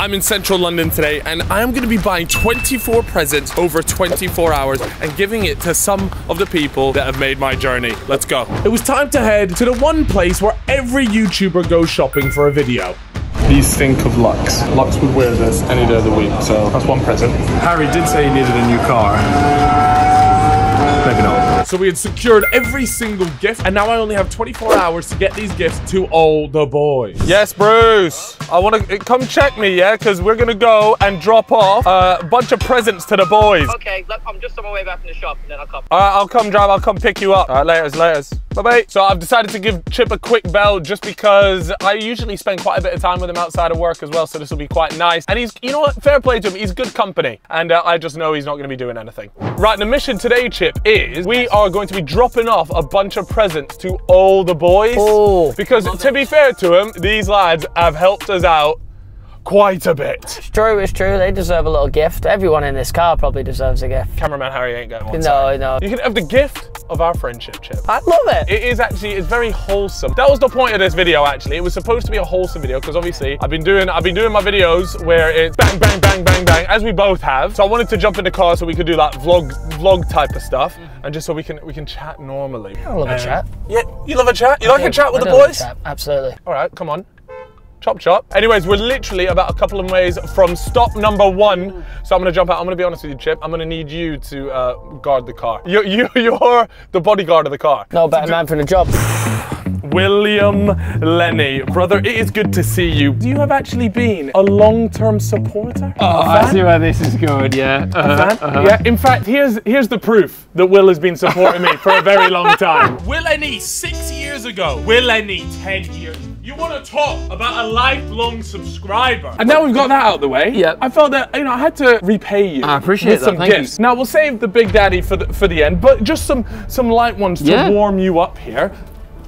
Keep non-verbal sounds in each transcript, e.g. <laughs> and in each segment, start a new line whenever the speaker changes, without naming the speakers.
I'm in central London today and I'm gonna be buying 24 presents over 24 hours and giving it to some of the people that have made my journey. Let's go. It was time to head to the one place where every YouTuber goes shopping for a video. These stink of Lux. Lux would wear this any day of the week, so that's one present. Harry did say he needed a new car. Maybe not. So we had secured every single gift, and now I only have 24 hours to get these gifts to all the boys. Yes, Bruce. I want to come check me, yeah, because we're gonna go and drop off a bunch of presents to the boys.
Okay, look, I'm just on my way back from the shop, and then I'll come.
All right, I'll come drive. I'll come pick you up. All right, laters, laters. Bye bye. So I've decided to give Chip a quick bell just because I usually spend quite a bit of time with him outside of work as well. So this will be quite nice. And he's, you know what? Fair play to him. He's good company. And uh, I just know he's not going to be doing anything. Right, the mission today, Chip, is we are going to be dropping off a bunch of presents to all the boys.
Oh.
Because to be fair to them, these lads have helped us out quite a bit.
It's true, it's true. They deserve a little gift. Everyone in this car probably deserves a gift.
Cameraman Harry ain't getting one.
No,
sorry.
no.
You can have the gift of our friendship, Chip.
I love it.
It is actually, it's very wholesome. That was the point of this video actually. It was supposed to be a wholesome video because obviously I've been doing I've been doing my videos where it's bang, bang, bang, bang, bang, as we both have. So I wanted to jump in the car so we could do that vlog vlog type of stuff and just so we can we can chat normally.
I love a
Um,
chat.
Yeah, you love a chat? You like a chat with
I
the
do a
boys?
Absolutely.
All right, come on. Chop chop. Anyways, we're literally about a couple of ways from stop number one. So I'm gonna jump out. I'm gonna be honest with you, Chip. I'm gonna need you to uh, guard the car. You, you, <laughs> you're the bodyguard of the car.
No better man for the job.
William Lenny. Brother, it is good to see you. Do you have actually been a long-term supporter.
Oh, I see where this is going, yeah. Uh-huh,
Fan? Yeah, in fact, here's here's the proof that Will has been supporting me for a very long time. <laughs> Will Lenny, six years ago. Will Lenny, 10 years. You want to talk about a lifelong subscriber. And now we've got that out of the way.
Yep.
I felt that, you know, I had to repay you.
I appreciate
with
that,
some
thank you.
gifts. Now we'll save the Big Daddy for the, for the end, but just some, some light ones to warm you up here.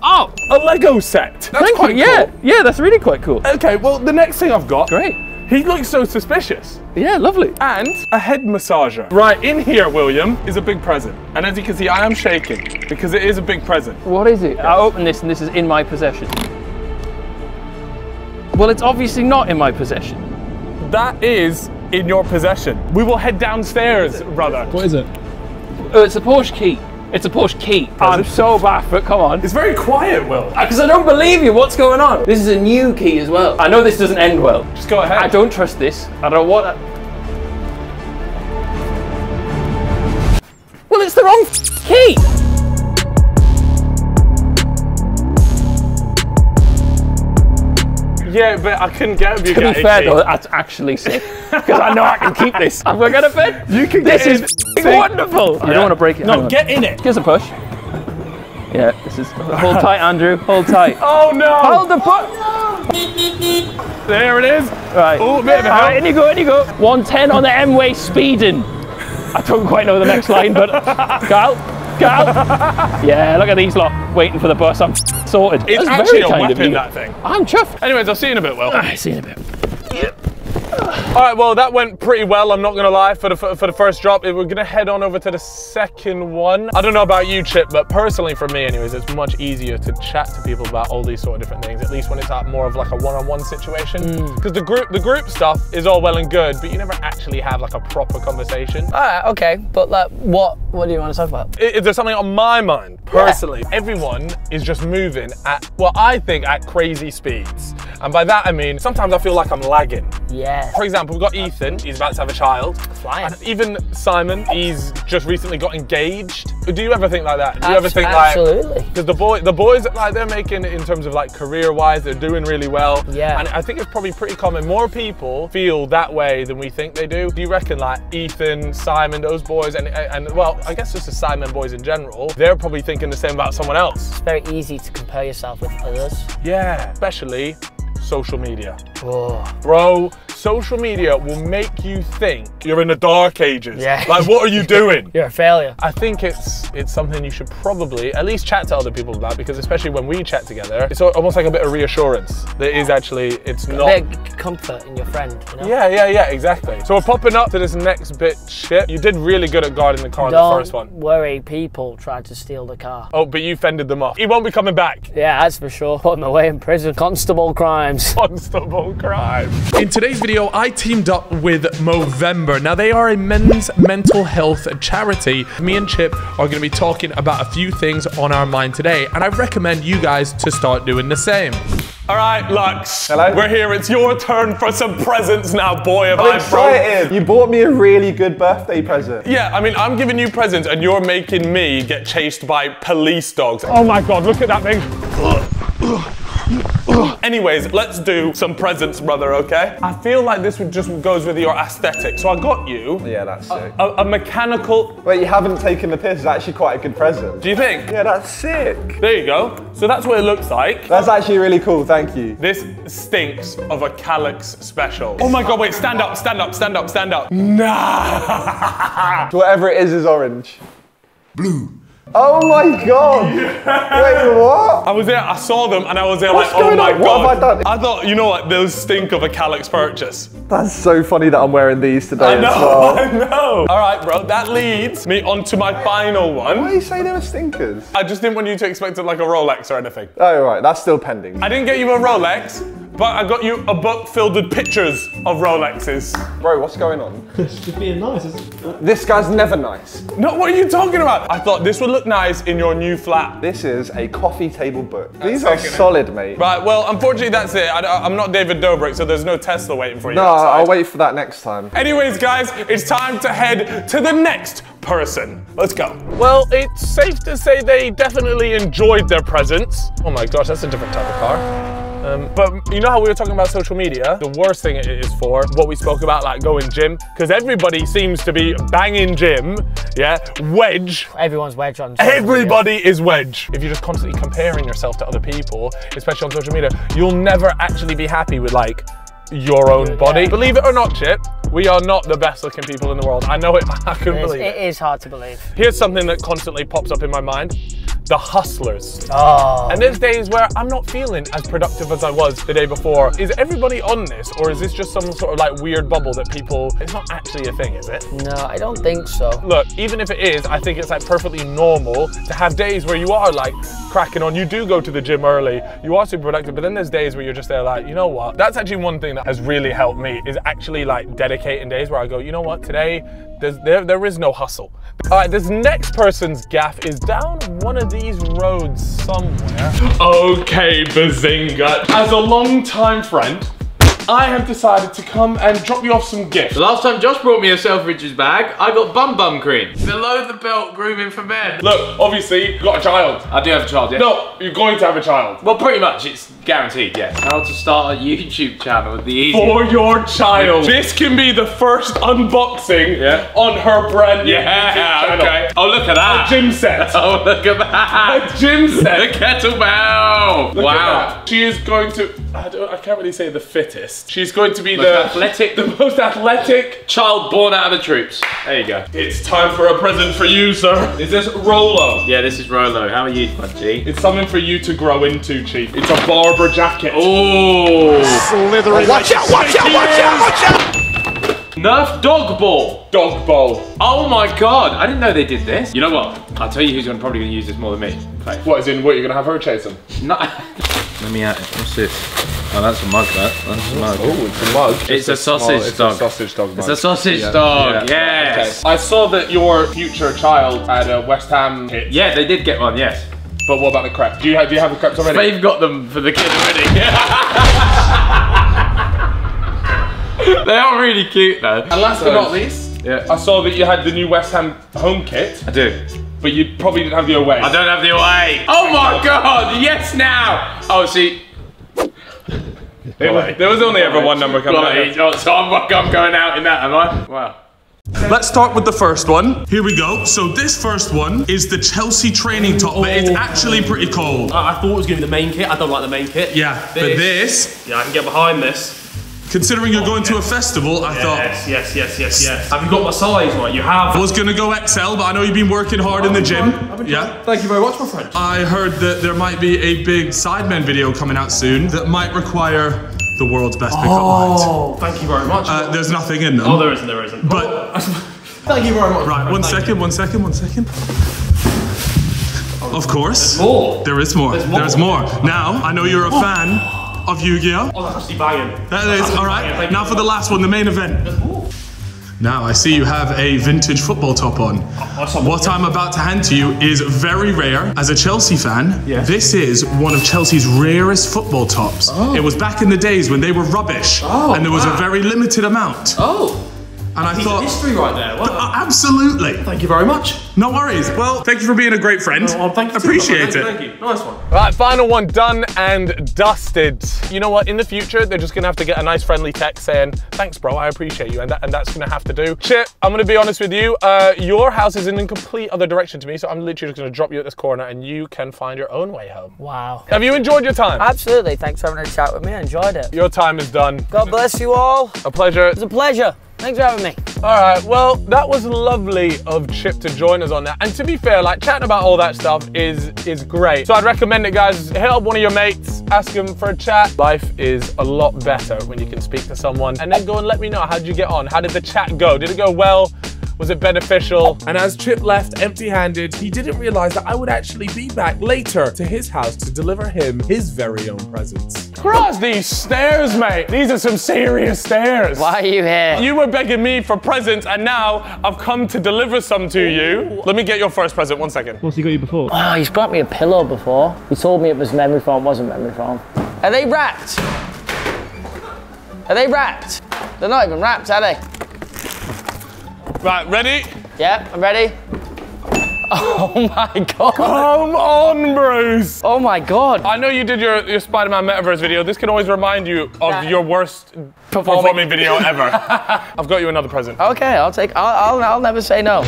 Oh,
A Lego set. That's
thank
quite
you. Yeah,
cool.
yeah, that's really quite cool.
Okay, well, the next thing I've got.
Great.
He looks so suspicious.
Yeah, lovely.
And a head massager. Right, in here, William, is a big present. And as you can see, I am shaking because it is a big present.
What is it? I open this and this is in my possession. Well, it's obviously not in my possession.
That is in your possession. We will head downstairs, brother.
What is it? Oh, it's a Porsche key. It's a Porsche key. I'm so baffled. Come on.
It's very quiet, Will.
Uh, because I don't believe you. What's going on? This is a new key as well. I know this doesn't end well.
Just go ahead.
I don't trust this. I don't know
Yeah, but I couldn't get him. You
To
get
be fair though, that's actually sick. <laughs> Because I know I can keep this. I'm gonna get a bed.
You can
This
get
is
in.
f***ing
See?
wonderful. I don't want to break it. Hang
No,
on.
get in it.
Here's a push. Yeah, this is. Hold <laughs> tight, Andrew. Hold tight. <laughs>
Oh no!
Hold the push.
Oh, there it is.
Right.
Oh, a bit of a
All right,
help.
in you go, in you go. 110 on the M-way speeding. I don't quite know the next line, but Carl, Carl. <laughs> Yeah, look at these lot waiting for the bus. I'm sorted.
It's
That's
actually
very
a
kind of
weapon,
you.
that thing.
I'm chuffed.
Anyways, I'll see you in a bit, Will.
I see in a bit.
All right, well, that went pretty well. I'm not gonna lie. For the for the first drop, we're gonna head on over to the second one. I don't know about you, Chip, but personally for me, anyways, it's much easier to chat to people about all these sort of different things. At least when it's at more of like a one-on-one situation.
Mm.
Because the group the group stuff is all well and good, but you never actually have like a proper conversation.
All right, okay, but like, what? What do you want to talk about?
Is there something on my mind personally? Everyone is just moving at well, I think at crazy speeds, and by that I mean sometimes I feel like I'm lagging.
Yeah.
For example, we've got Ethan, he's about to have a child.
Flying.
And even Simon, he's just recently got engaged. Do you ever think like that? Do you ever think like
absolutely.
because the boy the boys like they're making it in terms of like career wise, they're doing really well.
Yeah.
And I think it's probably pretty common. More people feel that way than we think they do. Do you reckon like Ethan, Simon, those boys and and well, I guess just the Sidemen boys in general, they're probably thinking the same about someone else.
It's very easy to compare yourself with others.
Yeah. Especially social media.
Oh.
Bro, social media will make you think you're in the dark ages.
Yeah.
Like, what are you <laughs> doing?
You're a failure.
I think it's it's something you should probably at least chat to other people about because especially when we chat together, it's almost like a bit of reassurance that is actually it's not.
Big comfort in your friend, you know?
Yeah, yeah, yeah, exactly. So we're popping up to this next bit. Shit, you did really good at guarding the car in the
Don't
first one.
worry, people tried to steal the car.
Oh, but you fended them off. He won't be coming back.
Yeah, that's for sure. Put him away in prison. Constable crimes.
Constable crime. In today's video. Video, I teamed up with Movember. Now, they are a men's mental health charity. Me and Chip are going to be talking about a few things on our mind today, and I recommend you guys to start doing the same. All right, Lux.
Hello.
We're here. It's your turn for some presents now, boy. Have
I'm
I
excited. You bought me a really good birthday present.
Yeah, I mean, I'm giving you presents, and you're making me get chased by police dogs.
Oh my god, look at that thing.
Anyways, let's do some presents, brother, okay? I feel like this would just goes with your aesthetic. So I got you
Yeah, that's sick.
a, a mechanical.
Wait, you haven't taken the piss. It's actually quite a good present.
Do you think?
Yeah, that's sick.
There you go. So that's what it looks like.
That's actually really cool. Thank you.
This stinks of a Calyx special. Oh my god, wait, stand up, stand up, stand up, stand up. Nah. <laughs>
Whatever it is is orange. Blue. Oh my god. Wait, what?
I was there, I saw them, and I was there
What's
like, oh my
on?
god.
What have I done?
I thought, you know what, those stink of a Calyx purchase.
That's so funny that I'm wearing these today
I
as
know,
well. <laughs>
I know. All right, bro, that leads me onto my final one.
Why do you say they were stinkers?
I just didn't want you to expect it like a Rolex or anything.
Oh, right. That's still pending.
I didn't get you a Rolex, but I got you a book filled with pictures of Rolexes.
Bro, what's going on? <laughs>
Just being nice. Isn't it?
This guy's never nice.
No, what are you talking about? I thought this would look nice in your new flat.
This is a coffee table book. These are
second.
solid, mate.
Right, well, unfortunately, that's it. I, am not David Dobrik, so there's no Tesla waiting for you.
No,
outside.
I'll wait for that next time.
Anyways, guys, it's time to head to the next person. Let's go. Well, it's safe to say they definitely enjoyed their presents. Oh my gosh, that's a different type of car. Um, but you know how we were talking about social media? The worst thing it is for what we spoke about, like going gym, because everybody seems to be banging gym, yeah, wedge.
Everyone's wedge on. social media.
Everybody is wedge. If you're just constantly comparing yourself to other people, especially on social media, you'll never actually be happy with like your own body.
Yeah.
Believe it or not, Chip, we are not the best looking people in the world. I know it. <laughs> I couldn't believe
it
it.
is hard to believe.
Here's something that constantly pops up in my mind. The hustlers.
Oh.
And there's days where I'm not feeling as productive as I was the day before. Is everybody on this, or is this just some sort of like weird bubble that people? It's not actually a thing, is it?
No, I don't think so.
Look, even if it is, I think it's like perfectly normal to have days where you are like cracking on. You do go to the gym early, you are super productive, but then there's days where you're just there like, you know what? That's actually one thing that has really helped me is actually like dedicating days where I go, you know what? Today, there's, there, there is no hustle. All right, this next person's gaff is down one of these roads somewhere. <gasps> Okay, Behzinga. As a long-time friend, I have decided to come and drop you off some gifts.
The last time Josh brought me a Selfridges bag, I got bum bum cream. Below the belt grooming for men.
Look, obviously, you've got a child.
I do have a child, yeah?
No, you're going to have a child.
Well, pretty much, it's guaranteed, yes. How to start a YouTube channel, the easiest.
For your child. This can be the first unboxing
Yeah.
on her brand new YouTube
Yeah,
channel.
okay. Oh, look at that.
A
that.
gym set. <laughs>
Oh, look at that.
A gym set.
The kettlebell.
Look at
wow.
that. She is going to, I, don't, I can't really say the fittest. She's going to be
Most
the
athletic. <laughs>
the most athletic.
Child born out of the troops. There you go.
It's time for a present for you, sir. Is this Rolo?
Yeah, this is Rolo. How are you, my G?
It's something for you to grow into, Chief. It's a Barbour jacket.
Oh.
watch out! Watch out! Watch out! Watch out!
Nerf dog ball.
Dog ball.
Oh my god, I didn't know they did this. You know what? I'll tell you who's gonna, probably going to use this more than me. Play.
What is in, what, you're going to have her chase him?
No. <laughs> Let me out. What's this? Oh, that's a mug, that. That's a mug.
Oh, it's a mug.
It's a sausage dog.
sausage dog Mug.
It's a sausage dog, yes.
I saw that your future child had a West Ham hit.
Yeah, they did get one, yes.
But what about the crepes? Do you have, do you have the crepes already?
They've got them for the kid already. <laughs> they are really cute though.
And last but not least,
Yeah.
I saw that you had the new West Ham home kit,
I do.
But you probably didn't have the away.
I don't have the away. Oh my god, yes now. Oh, see.
There was, there was only ever one number coming
Bloody-
out.
oh, so I'm, I'm going out in that, am I? Wow.
Let's start with the first one. Here we go. So this first one is the Chelsea training top, but oh, it's oh. actually pretty cold.
I, I thought it was going to be the main kit. I don't like the main kit.
Yeah, but this,
Yeah, I can get behind this.
Considering you're going to a festival, I thought
Yes, yes, yes, yes, yes. Have you got my size, right? You have.
I was gonna go XL, but I know you've been working hard in the gym. Yeah.
Thank you very much, my friend.
I heard that there might be a big Sidemen video coming out soon that might require the world's best pickup lines.
Oh, thank you very much.
Uh, there's nothing in them.
oh, there isn't, there isn't.
But <laughs>
thank you very much.
right, one second,
you.
one second, one second. Of course.
More.
There is more.
There's more.
There's more. Now, I know you're a fan of Yu-Gi-Oh.
Oh, that's actually banging.
That is,
That's
all
banging,
right. Now for the last one, the main event. Now I see you have a vintage football top on. What I'm about to hand to you is very rare. As a Chelsea fan,
Yeah.
this is one of Chelsea's rarest football tops. It was back in the days when they were rubbish,
Oh,
and there was
wow.
a very limited amount.
Oh,
and I
piece
thought,
history right there. Wow.
Absolutely.
Thank you very much.
No worries. Well, thank you for being a great friend.
Well, thank you.
Appreciate
brother.
it.
Thank you. Nice one.
Right, final one done and dusted. You know what? In the future, they're just gonna have to get a nice friendly text saying, "Thanks, bro. I appreciate you," and, that, and that's gonna have to do. Chip, I'm gonna be honest with you. Uh, your house is in a complete other direction to me, so I'm literally just gonna drop you at this corner, and you can find your own way home.
Wow.
Have you enjoyed your time?
Absolutely. Thanks for having a chat with me. I enjoyed it.
Your time is done.
God bless you all.
A pleasure.
It's a pleasure. Thanks for having me.
All right, well, that was lovely of Chip to join us on that. And to be fair, like chatting about all that stuff is is great. So I'd recommend it, guys. Hit up one of your mates, ask them for a chat. Life is a lot better when you can speak to someone and then go and let me know how did you get on? How did the chat go? Did it go well? Was it beneficial? And as Chip left empty handed, he didn't realize that I would actually be back later to his house to deliver him his very own presents. Cross these stairs, mate. These are some serious stairs.
Why are you here?
You were begging me for presents, and now I've come to deliver some to you. Let me get your first present. One second.
What's he got you before?
Oh, he's got me a pillow before. He told me it was memory foam. Wasn't memory foam. Are they wrapped? Are they wrapped? They're not even wrapped, are they?
Right, ready?
Yeah, I'm ready. <laughs> Oh my god.
Come on, Bruce.
Oh my god.
I know you did your, your Spider-Man Metaverse video. This can always remind you of
That-
your worst
Performing.
performing video <laughs> ever. I've got you another present.
Okay, I'll take. I'll, I'll, I'll never say no.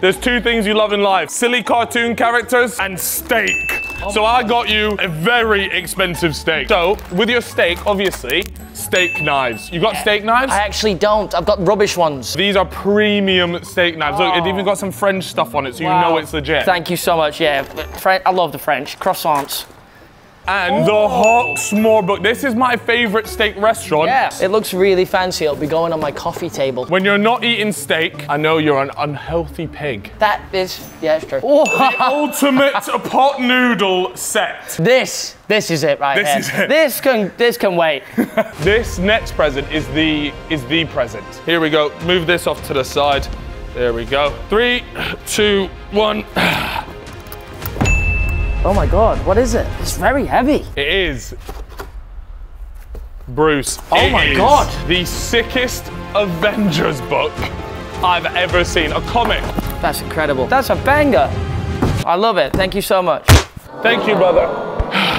There's two things you love in life: silly cartoon characters and steak. So I got you a very expensive steak. So with your steak, obviously, steak knives. You got steak knives?
I actually don't. I've got rubbish ones.
These are premium steak knives. Look, it even oh. got some French stuff on it, so you know it's legit.
Thank you so much. Yeah, I love the French croissants.
And oh. the hot smorgasbord. This is my favorite steak restaurant.
Yeah, it looks really fancy. It'll be going on my coffee table.
When you're not eating steak, I know you're an unhealthy pig.
That is, yeah, it's true. Oh,
Ultimate pot noodle set.
this, this is it right
This
here.
is it.
This can, this can wait. <laughs>
This next present is the is the present. Here we go. Move this off to the side. There we go. Three, two, one.
Oh my god, what is it? It's very heavy.
It is. Bruce.
Oh my God.
The sickest Avengers book I've ever seen. A comic.
That's incredible. That's a banger. I love it. Thank you so much.
Thank you, brother.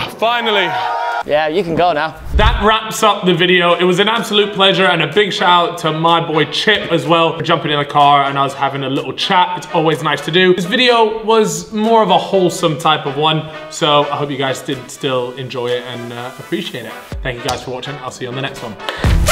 <sighs> Finally.
Yeah, you can go now.
That wraps up the video. It was an absolute pleasure and a big shout out to my boy Chip as well for jumping in the car and us having a little chat. It's always nice to do. This video was more of a wholesome type of one, so I hope you guys did still enjoy it and uh, appreciate it. Thank you guys for watching. I'll see you on the next one.